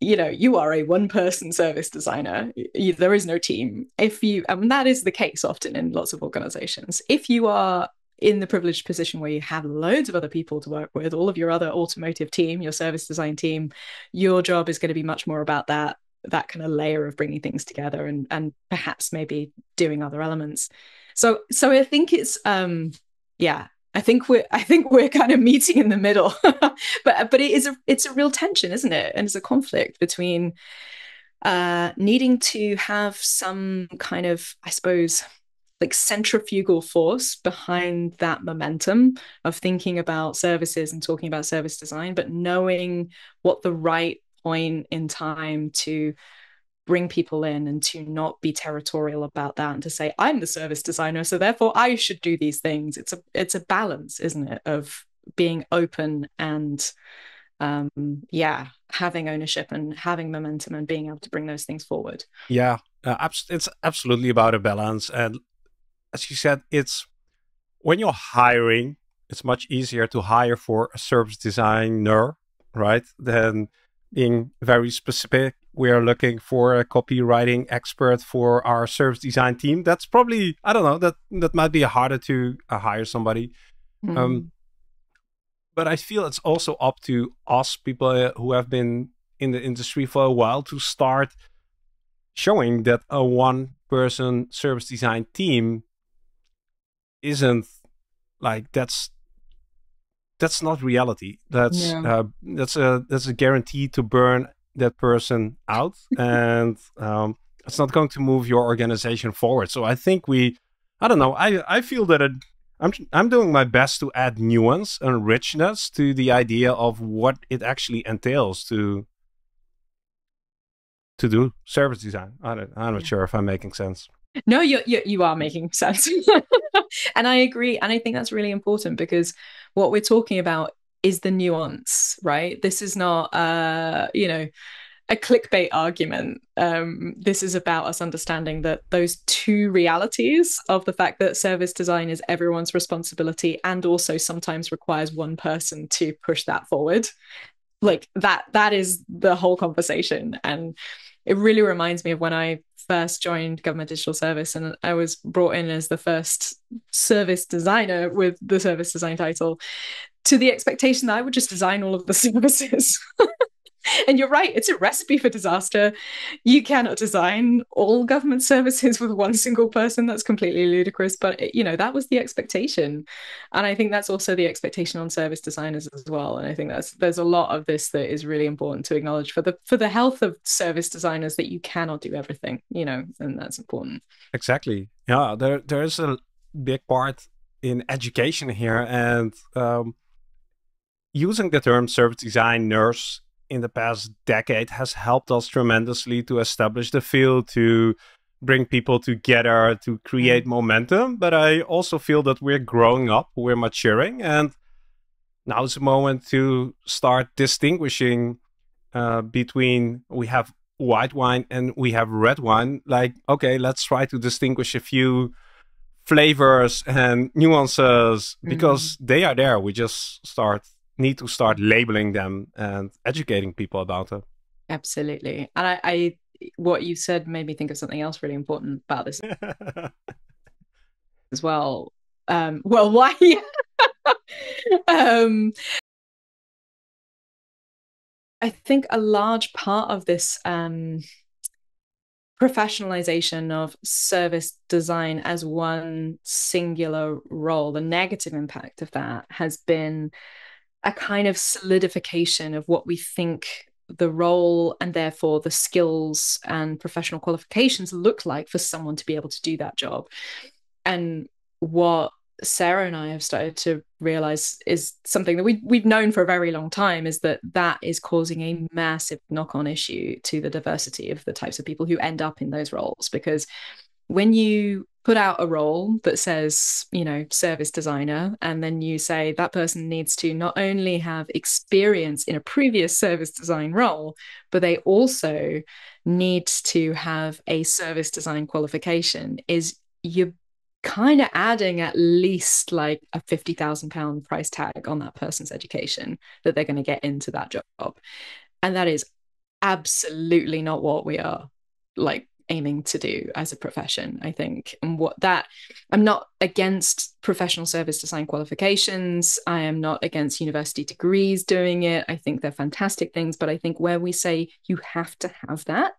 you know you are a one person service designer you, there is no team if you and that is the case often in lots of organizations if you are in the privileged position where you have loads of other people to work with, all of your other automotive team, your service design team, your job is going to be much more about that that kind of layer of bringing things together and and perhaps maybe doing other elements. So so I think it's um yeah, I think we're I think we're kind of meeting in the middle. but but it is a it's a real tension, isn't it? And it's a conflict between uh needing to have some kind of I suppose like centrifugal force behind that momentum of thinking about services and talking about service design, but knowing what the right point in time to bring people in and to not be territorial about that and to say i'm the service designer so therefore i should do these things. It's a it's a balance isn't it of being open and um yeah having ownership and having momentum and being able to bring those things forward. Yeah uh, it's absolutely about a balance and as you said, it's when you're hiring, it's much easier to hire for a service designer, right? Than being very specific. We are looking for a copywriting expert for our service design team. That's probably I don't know that that might be harder to uh, hire somebody. Mm. Um, but I feel it's also up to us people uh, who have been in the industry for a while to start showing that a one person service design team isn't like that's that's not reality. That's yeah. uh, that's a that's a guarantee to burn that person out, and um, it's not going to move your organization forward. So I think we, I don't know, I I feel that it, I'm I'm doing my best to add nuance and richness to the idea of what it actually entails to to do service design. I don't, I'm not sure if I'm making sense. No, you you are making sense. and I agree. And I think that's really important because what we're talking about is the nuance, right? This is not, uh, you know, a clickbait argument. Um, this is about us understanding that those two realities of the fact that service design is everyone's responsibility and also sometimes requires one person to push that forward. Like that, that is the whole conversation. And it really reminds me of when I first joined government digital service and I was brought in as the first service designer with the service design title to the expectation that I would just design all of the services. and you're right, it's a recipe for disaster. You cannot design all government services with one single person. That's completely ludicrous. But, you know, that was the expectation. And I think that's also the expectation on service designers as well. And I think that's there's a lot of this that is really important to acknowledge for the for the health of service designers that you cannot do everything, you know, and that's important. Exactly. Yeah, there there is a big part in education here and um using the term service design nurse in the past decade has helped us tremendously to establish the field, to bring people together, to create mm. momentum. But I also feel that we're growing up, we're maturing, and now is the moment to start distinguishing uh, between we have white wine and we have red wine, like, okay, let's try to distinguish a few flavors and nuances because mm. they are there. We just start need to start labeling them and educating people about them. Absolutely. And I, I what you said made me think of something else really important about this as well. Um, well, why? um, I think a large part of this um, professionalization of service design as one singular role, the negative impact of that has been a kind of solidification of what we think the role and therefore the skills and professional qualifications look like for someone to be able to do that job. And what Sarah and I have started to realize is something that we we've known for a very long time is that that is causing a massive knock-on issue to the diversity of the types of people who end up in those roles because when you put out a role that says, you know, service designer, and then you say that person needs to not only have experience in a previous service design role, but they also need to have a service design qualification, is you're kind of adding at least like a 50,000 pound price tag on that person's education that they're going to get into that job. And that is absolutely not what we are like aiming to do as a profession i think. And what that i'm not against professional service design qualifications. I am not against university degrees doing it. I think they're fantastic things. But i think where we say you have to have that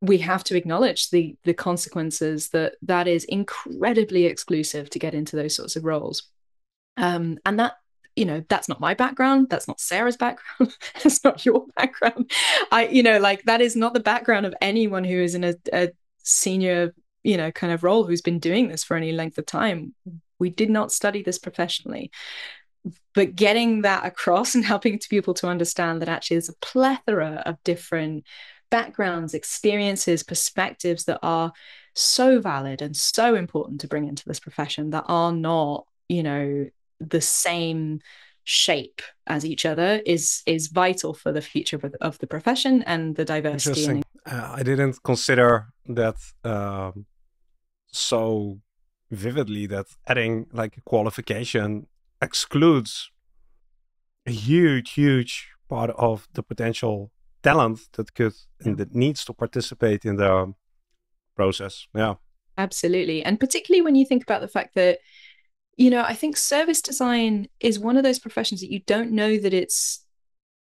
we have to acknowledge the the consequences that that is incredibly exclusive to get into those sorts of roles. Um, and that you know that's not my background that's not sarah's background that's not your background. I you know like that is not the background of anyone who is in a, a senior you know kind of role who's been doing this for any length of time. We did not study this professionally. But getting that across and helping people to understand that actually there's a plethora of different backgrounds experiences perspectives that are so valid and so important to bring into this profession that are not you know the same shape as each other is is vital for the future of, of the profession and the diversity. Interesting. Uh, I didn't consider that um, so vividly. That adding like a qualification excludes a huge, huge part of the potential talent that could and that needs to participate in the process. Yeah, absolutely, and particularly when you think about the fact that you know, I think service design is one of those professions that you don't know that it's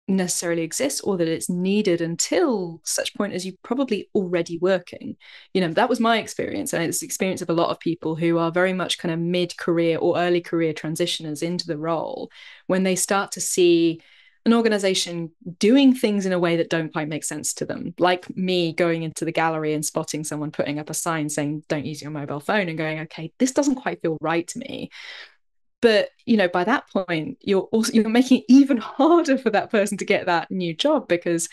necessarily exists or that it's needed until such point as you're probably already working. You know, that was my experience, and it's the experience of a lot of people who are very much kind of mid-career or early career transitioners into the role when they start to see an organization doing things in a way that don't quite make sense to them. Like me going into the gallery and spotting someone putting up a sign saying don't use your mobile phone and going okay this doesn't quite feel right to me but you know by that point you're also you're making it even harder for that person to get that new job because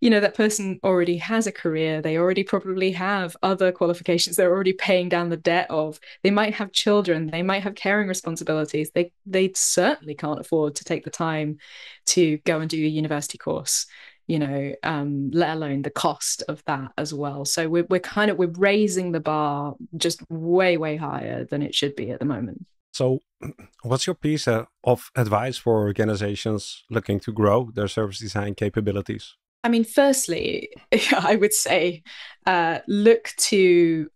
you know that person already has a career. They already probably have other qualifications. They're already paying down the debt of they might have children. They might have caring responsibilities. They they certainly can't afford to take the time to go and do a university course you know um, let alone the cost of that as well. So we're, we're kind of we're raising the bar just way way higher than it should be at the moment so, what's your piece uh, of advice for organizations looking to grow their service design capabilities? I mean, firstly, I would say uh, look to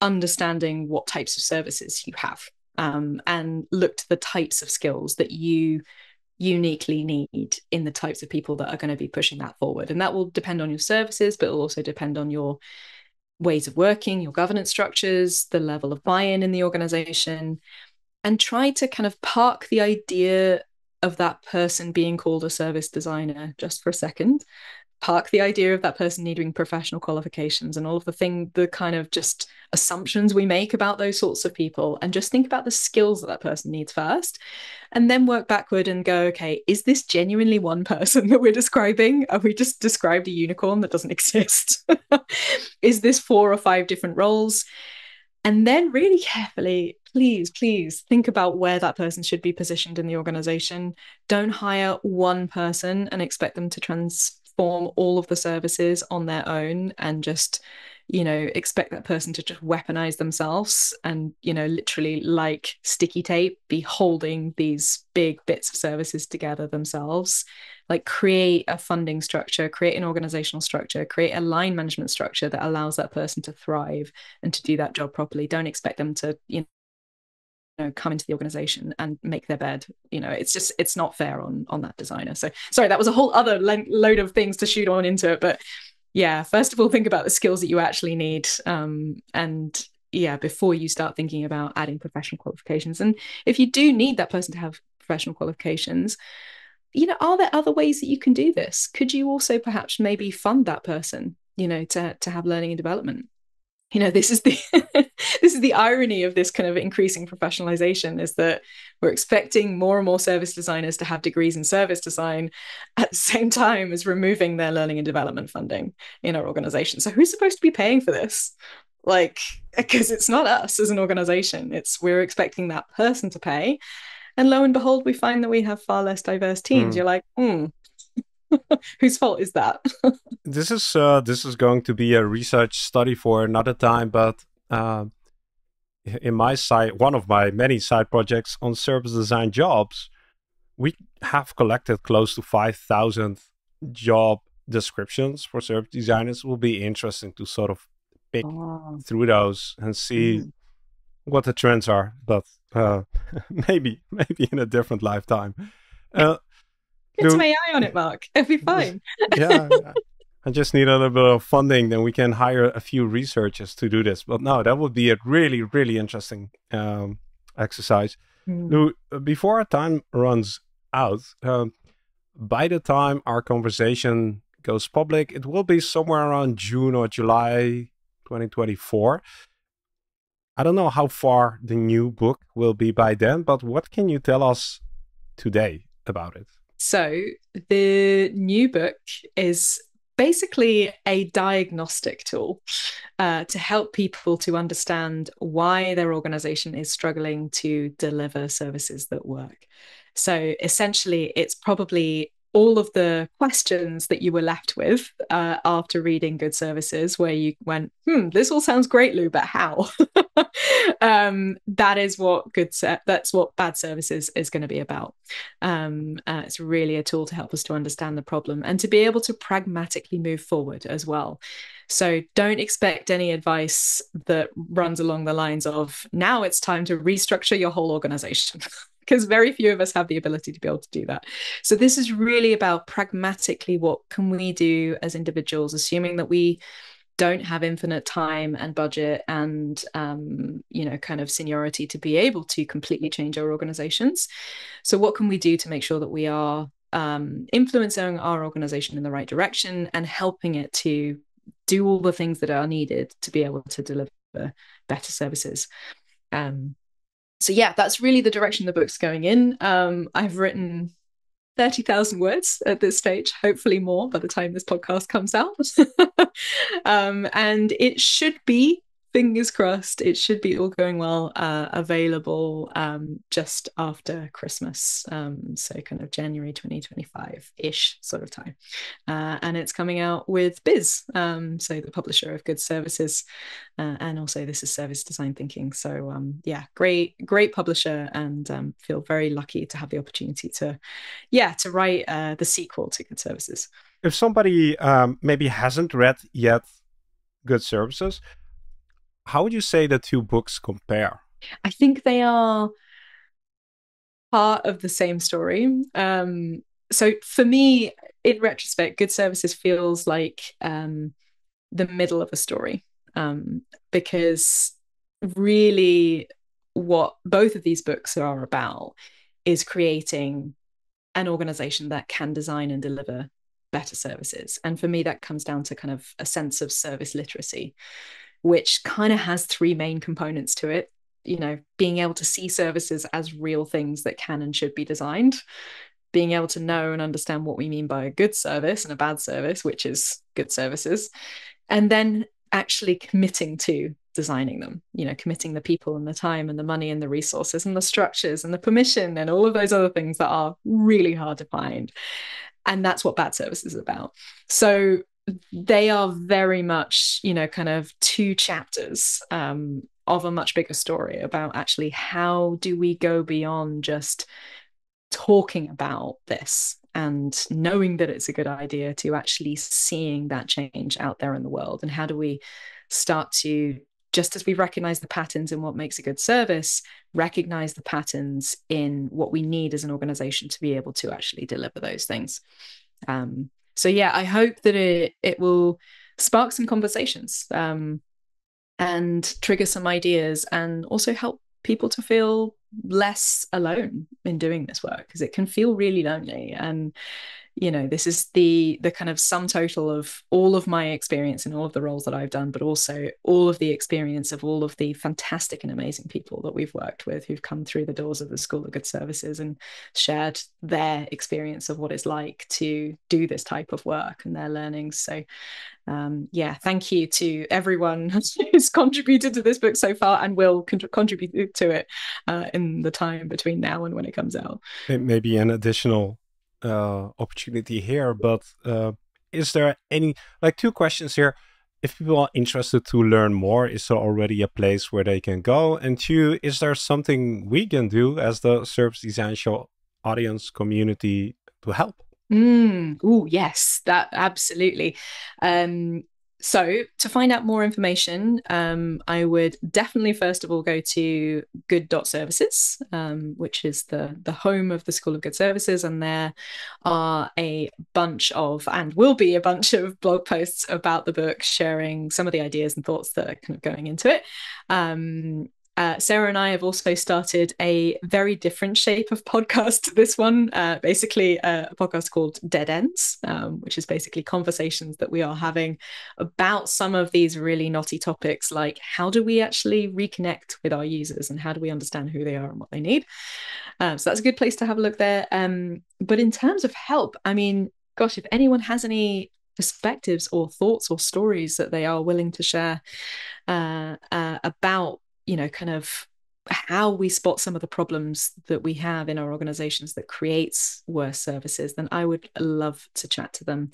understanding what types of services you have um, and look to the types of skills that you uniquely need in the types of people that are going to be pushing that forward. And that will depend on your services, but it'll also depend on your ways of working, your governance structures, the level of buy in in the organization and try to kind of park the idea of that person being called a service designer just for a second. Park the idea of that person needing professional qualifications and all of the thing the kind of just assumptions we make about those sorts of people and just think about the skills that that person needs first and then work backward and go okay is this genuinely one person that we're describing? Have we just described a unicorn that doesn't exist? Is this four or five different roles? And then really carefully please please think about where that person should be positioned in the organization. Don't hire one person and expect them to transform all of the services on their own and just you know expect that person to just weaponize themselves and you know literally like sticky tape be holding these big bits of services together themselves. Like create a funding structure create an organizational structure create a line management structure that allows that person to thrive and to do that job properly. Don't expect them to you know come into the organization and make their bed you know it's just it's not fair on on that designer. So sorry that was a whole other load of things to shoot on into it but yeah first of all think about the skills that you actually need um, and yeah before you start thinking about adding professional qualifications. And if you do need that person to have professional qualifications you know are there other ways that you can do this? Could you also perhaps maybe fund that person you know to to have learning and development you know this is the this is the irony of this kind of increasing professionalization is that we're expecting more and more service designers to have degrees in service design at the same time as removing their learning and development funding in our organization. So who's supposed to be paying for this? Like because it's not us as an organization. It's we're expecting that person to pay. And lo and behold we find that we have far less diverse teams. Mm. you're like hmm whose fault is that this is uh, this is going to be a research study for another time but uh, in my side one of my many side projects on service design jobs we have collected close to 5000 job descriptions for service designers it will be interesting to sort of pick oh. through those and see mm. what the trends are but uh, maybe maybe in a different lifetime uh, Get some AI on it, Marc. It'll be fine. yeah. I just need a little bit of funding, then we can hire a few researchers to do this. But no, that would be a really, really interesting um, exercise. Mm. Lou, before our time runs out, um, by the time our conversation goes public, it will be somewhere around June or July 2024. I don't know how far the new book will be by then, but what can you tell us today about it? So, the new book is basically a diagnostic tool uh, to help people to understand why their organization is struggling to deliver services that work. So, essentially, it's probably all of the questions that you were left with uh, after reading Good Services, where you went, "Hmm, this all sounds great, Lou, but how?" um, that is what good. Se- that's what bad services is going to be about. Um, uh, it's really a tool to help us to understand the problem and to be able to pragmatically move forward as well. So don't expect any advice that runs along the lines of now it's time to restructure your whole organization. because very few of us have the ability to be able to do that. So this is really about pragmatically what can we do as individuals, assuming that we don't have infinite time and budget and um, you know kind of seniority to be able to completely change our organizations. So what can we do to make sure that we are um, influencing our organization in the right direction and helping it to do all the things that are needed to be able to deliver better services. Um, so yeah, that's really the direction the book's going in. Um, I've written 30,000 words at this stage, hopefully more by the time this podcast comes out. um, and it should be fingers crossed it should be all going well uh, available um, just after christmas um, so kind of january 2025-ish sort of time. Uh, and it's coming out with BIS um, so the publisher of good services uh, and also this is service design thinking. So um, yeah great great publisher and um, feel very lucky to have the opportunity to yeah to write uh, the sequel to good services. If somebody um, maybe hasn't read yet good services how would you say the two books compare? I think they are part of the same story. Um, so for me, in retrospect, Good Services feels like um, the middle of a story um, because really what both of these books are about is creating an organization that can design and deliver better services. And for me, that comes down to kind of a sense of service literacy which kind of has three main components to it. You know, being able to see services as real things that can and should be designed, being able to know and understand what we mean by a good service and a bad service, which is good services, and then actually committing to designing them. You know committing the people and the time and the money and the resources and the structures and the permission and all of those other things that are really hard to find. And that's what bad service is about. So they are very much you know kind of two chapters um, of a much bigger story about actually how do we go beyond just talking about this and knowing that it's a good idea to actually seeing that change out there in the world? And how do we start to just as we recognize the patterns in what makes a good service recognize the patterns in what we need as an organization to be able to actually deliver those things? Um, so yeah i hope that it it will spark some conversations um, and trigger some ideas and also help people to feel less alone in doing this work because it can feel really lonely and you know this is the the kind of sum total of all of my experience in all of the roles that I've done but also all of the experience of all of the fantastic and amazing people that we've worked with who've come through the doors of the School of Good Services and shared their experience of what it's like to do this type of work and their learnings so um, yeah, thank you to everyone who's contributed to this book so far and will con- contribute to it uh, in the time between now and when it comes out. Maybe an additional uh, opportunity here, but uh, is there any like two questions here? If people are interested to learn more, is there already a place where they can go? And two, is there something we can do as the Service Design Show audience community to help? Mm, oh, yes, that absolutely. Um, so to find out more information, um, I would definitely first of all go to good.services, um, which is the, the home of the School of Good Services. And there are a bunch of, and will be a bunch of blog posts about the book, sharing some of the ideas and thoughts that are kind of going into it. Um, uh, Sarah and I have also started a very different shape of podcast to this one, uh, basically a, a, podcast called Dead Ends, um, which is basically conversations that we are having about some of these really knotty topics, like how do we actually reconnect with our users and how do we understand who they are and what they need. Um, so that's a good place to have a look there. Um, but in terms of help, I mean, gosh, if anyone has any perspectives or thoughts or stories that they are willing to share uh, uh, about you know kind of how we spot some of the problems that we have in our organizations that creates worse services then i would love to chat to them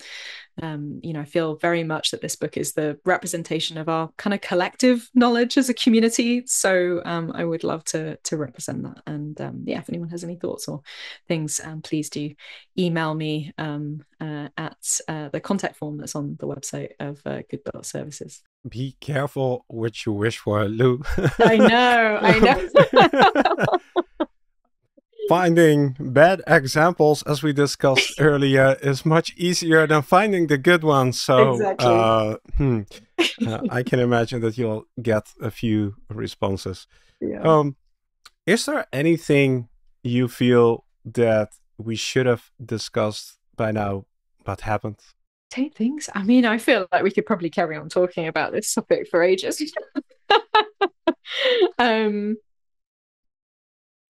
um, you know i feel very much that this book is the representation of our kind of collective knowledge as a community so um, i would love to to represent that and um, yeah if anyone has any thoughts or things um, please do email me um, uh, at uh, the contact form that's on the website of uh, good services be careful what you wish for, Lou. I know, I know. finding bad examples, as we discussed earlier, is much easier than finding the good ones. So, exactly. uh, hmm, uh, I can imagine that you'll get a few responses. Yeah. Um, is there anything you feel that we should have discussed by now but haven't? Take things. I mean, I feel like we could probably carry on talking about this topic for ages. um,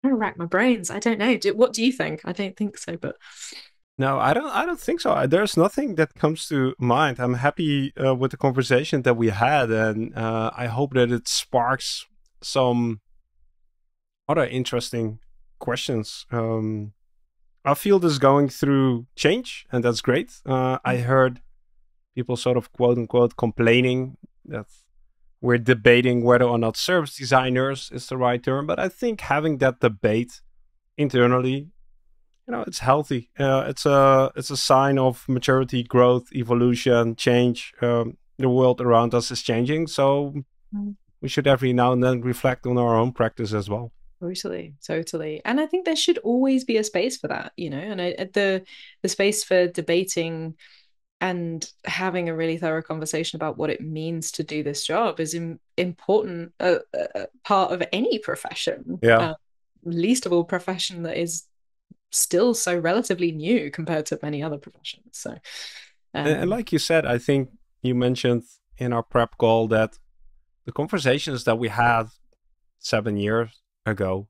I'm gonna rack my brains. I don't know. Do, what do you think? I don't think so, but no, I don't. I don't think so. There's nothing that comes to mind. I'm happy uh, with the conversation that we had, and uh, I hope that it sparks some other interesting questions. Um, our field is going through change, and that's great. Uh, I mm. heard people sort of quote unquote complaining that we're debating whether or not service designers is the right term, but I think having that debate internally, you know, it's healthy. Uh, it's a it's a sign of maturity, growth, evolution, change. Um, the world around us is changing, so mm. we should every now and then reflect on our own practice as well. Totally, totally. And I think there should always be a space for that, you know, and I, the the space for debating and having a really thorough conversation about what it means to do this job is Im- important uh, uh, part of any profession. Yeah. Uh, least of all profession that is still so relatively new compared to many other professions. So, um, and, and like you said, I think you mentioned in our prep call that the conversations that we had seven years ago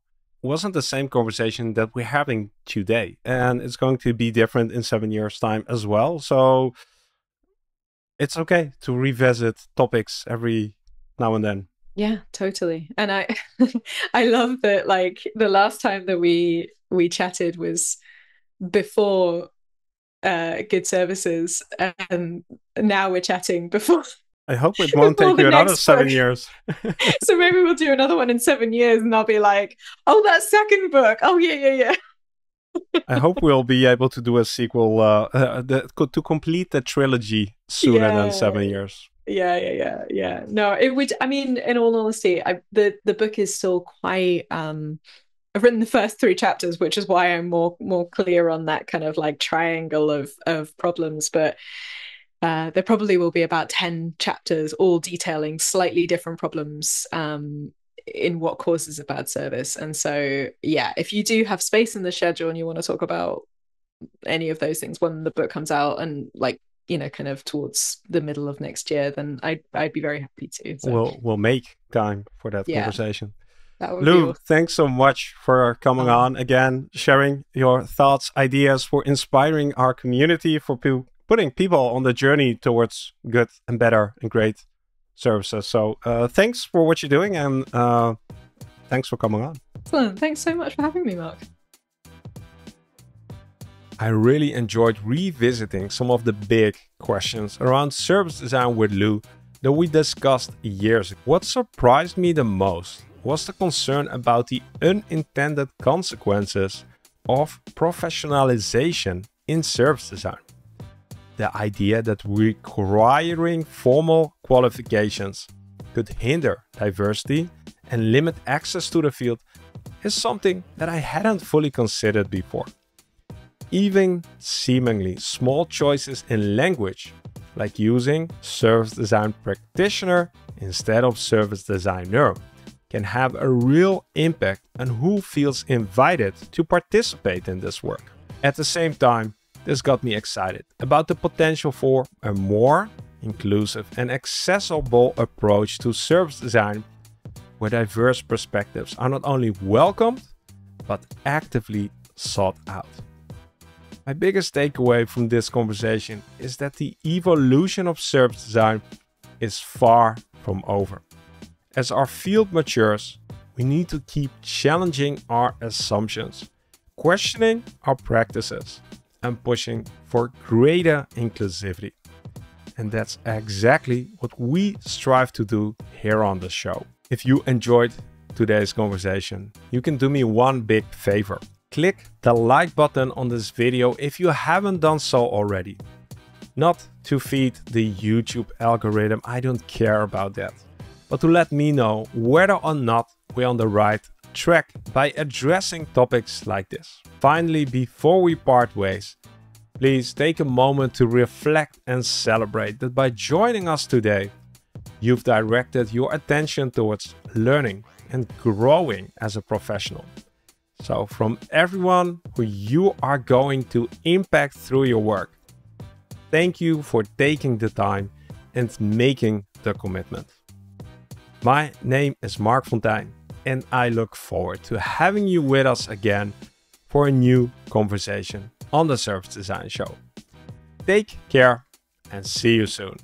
wasn't the same conversation that we're having today. And it's going to be different in seven years' time as well. So it's okay to revisit topics every now and then. Yeah, totally. And I I love that like the last time that we we chatted was before uh, good services. And now we're chatting before. I hope it won't take you another seven book. years. so maybe we'll do another one in seven years, and I'll be like, "Oh, that second book. Oh, yeah, yeah, yeah." I hope we'll be able to do a sequel uh, uh, to complete the trilogy sooner yeah. than seven years. Yeah, yeah, yeah, yeah. No, it would. I mean, in all honesty, I, the the book is still quite um I've written the first three chapters, which is why I'm more more clear on that kind of like triangle of of problems. But uh, there probably will be about 10 chapters all detailing slightly different problems um, in what causes a bad service and so yeah if you do have space in the schedule and you want to talk about any of those things when the book comes out and like you know kind of towards the middle of next year then i'd, I'd be very happy to so. we'll we'll make time for that yeah. conversation Lou, awesome. thanks so much for coming um, on again, sharing your thoughts, ideas, for inspiring our community, for people putting people on the journey towards good and better and great services. So uh, thanks for what you're doing and uh, thanks for coming on. Excellent. Thanks so much for having me, Marc. I really enjoyed revisiting some of the big questions around service design with Lou that we discussed years ago. What surprised me the most was the concern about the unintended consequences of professionalization in service design the idea that requiring formal qualifications could hinder diversity and limit access to the field is something that I hadn't fully considered before. Even seemingly small choices in language, like using service design practitioner instead of service designer, can have a real impact on who feels invited to participate in this work. At the same time, this got me excited about the potential for a more inclusive and accessible approach to service design where diverse perspectives are not only welcomed but actively sought out. My biggest takeaway from this conversation is that the evolution of service design is far from over. As our field matures, we need to keep challenging our assumptions, questioning our practices, and pushing for greater inclusivity. And that's exactly what we strive to do here on the show. If you enjoyed today's conversation, you can do me one big favor. Click the like button on this video if you haven't done so already. Not to feed the YouTube algorithm, I don't care about that. But to let me know whether or not we're on the right track by addressing topics like this. Finally, before we part ways, please take a moment to reflect and celebrate that by joining us today, you've directed your attention towards learning and growing as a professional. So, from everyone who you are going to impact through your work, thank you for taking the time and making the commitment. My name is Marc Fonteijn, and I look forward to having you with us again for a new conversation on the Service Design Show. Take care and see you soon.